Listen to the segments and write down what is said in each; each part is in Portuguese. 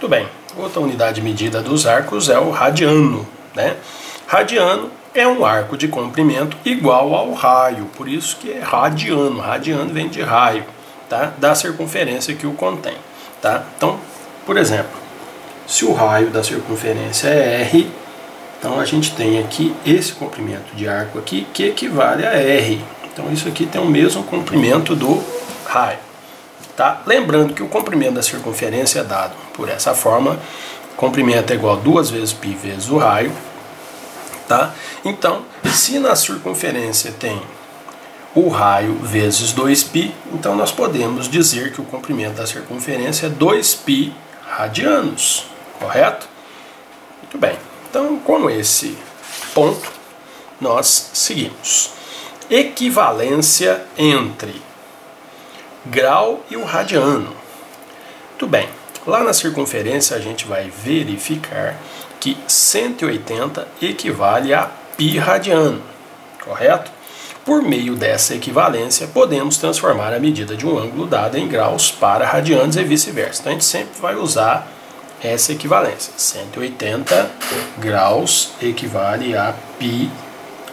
Muito bem, outra unidade de medida dos arcos é o radiano. Né? Radiano é um arco de comprimento igual ao raio, por isso que é radiano. Radiano vem de raio, tá? da circunferência que o contém. Tá? Então, por exemplo, se o raio da circunferência é R, então a gente tem aqui esse comprimento de arco aqui que equivale a R. Então isso aqui tem o mesmo comprimento do raio. Tá? Lembrando que o comprimento da circunferência é dado por essa forma. O comprimento é igual a duas vezes π vezes o raio. Tá? Então, se na circunferência tem o raio vezes 2π, então nós podemos dizer que o comprimento da circunferência é 2π radianos, correto? Muito bem. Então, com esse ponto, nós seguimos. Equivalência entre grau e o radiano. Muito bem, lá na circunferência a gente vai verificar que 180 equivale a π radiano, correto? Por meio dessa equivalência, podemos transformar a medida de um ângulo dada em graus para radianos e vice-versa. Então a gente sempre vai usar essa equivalência. 180 graus equivale a π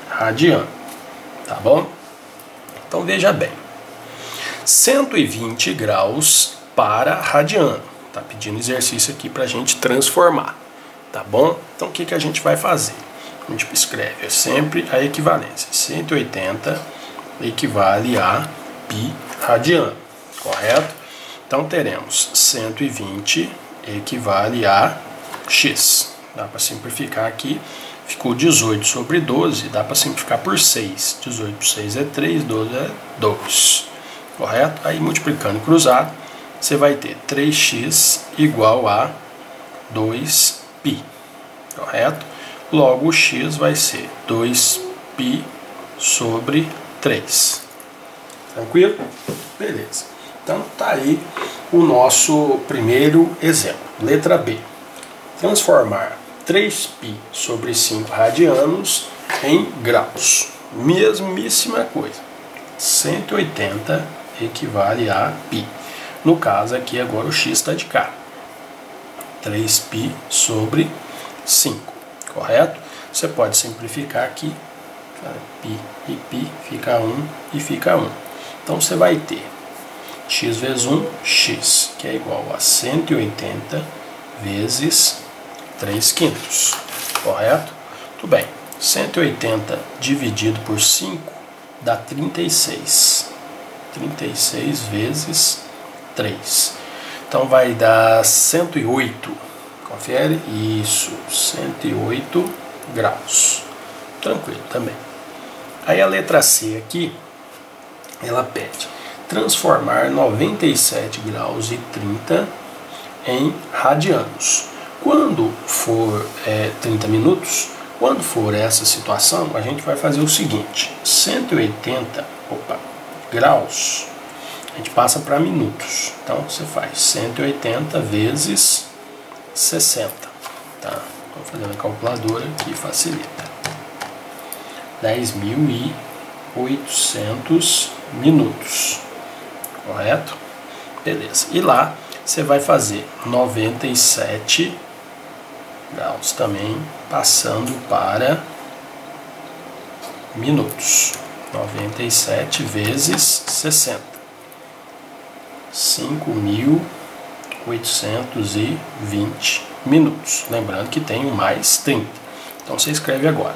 radiano, tá bom? Então veja bem, 120 graus para radiano. Tá pedindo exercício aqui para a gente transformar, tá bom? Então o que, que a gente vai fazer? A gente escreve é sempre a equivalência. 180 equivale a π radiano, correto? Então teremos 120 equivale a x. Dá para simplificar aqui. Ficou 18 sobre 12, dá para simplificar por 6. 18 por 6 é 3, 12 é 2 correto? Aí multiplicando cruzado, você vai ter 3x igual a 2π, correto? Logo, o x vai ser 2π sobre 3. Tranquilo? Beleza. Então, tá aí o nosso primeiro exemplo. Letra B. Transformar 3π sobre 5 radianos em graus. Mesmíssima coisa. 180 equivale a π. No caso aqui agora o x está de cá. 3π sobre 5, correto? Você pode simplificar aqui, π e π fica 1 e fica 1. Então você vai ter x vezes 1, x, que é igual a 180 vezes 3 quintos, correto? Tudo bem, 180 dividido por 5 dá 36. 36 vezes 3. Então vai dar 108. Confere? Isso, 108 graus. Tranquilo também. Aí a letra C aqui, ela pede transformar 97 graus e 30 em radianos. Quando for é, 30 minutos, quando for essa situação, a gente vai fazer o seguinte: 180, opa, graus, a gente passa para minutos. Então você faz 180 vezes 60. Tá? Estou fazendo a calculadora que facilita. 10.800 minutos. Correto? Beleza. E lá você vai fazer 97 graus também, passando para minutos. 97 vezes 60. 5.820 minutos. Lembrando que tem o mais 30. Então você escreve agora.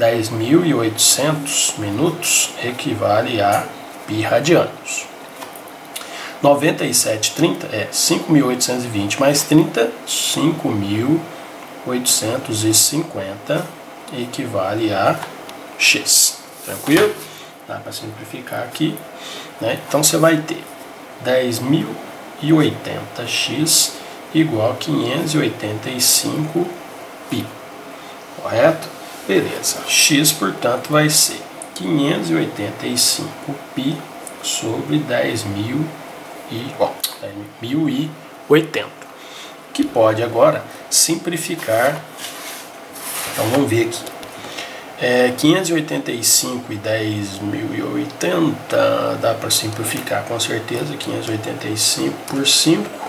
10.800 minutos equivale a pi radianos. 97,30 é 5.820 mais 30, 5.850 equivale a x. Tranquilo? Dá para simplificar aqui. Né? Então você vai ter 10.080x igual a 585 π. Correto? Beleza. x, portanto, vai ser 585 π sobre 10.000 e, ó, 10.080. Que pode agora simplificar. Então vamos ver aqui. É, 585 e 10.080 dá para simplificar com certeza. 585 por 5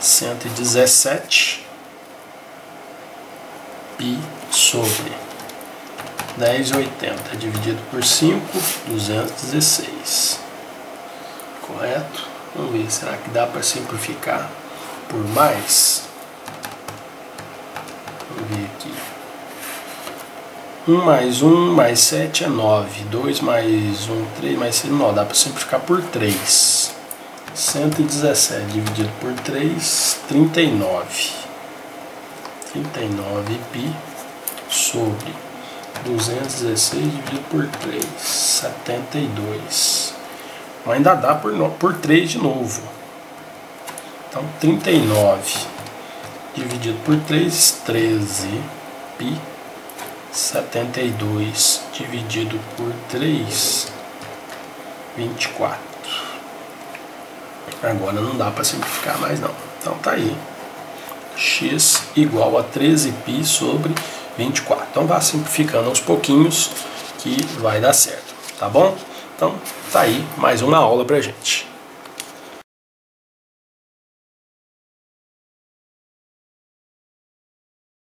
117 pi sobre 10,80 dividido por 5, 216. Correto? Vamos ver, será que dá para simplificar por mais? Vamos ver aqui. 1 mais 1 mais 7 é 9. 2 mais 1, 3 mais 6, não. Dá para simplificar por 3. 117 dividido por 3, 39. 39 pi sobre 216 dividido por 3, 72. Mas ainda dá por, por 3 de novo. Então 39 dividido por 3, 13 pi 72 dividido por 3, 24. Agora não dá para simplificar mais não. Então tá aí. x igual a 13π sobre 24. Então vá simplificando aos pouquinhos que vai dar certo, tá bom? Então tá aí mais uma aula pra gente.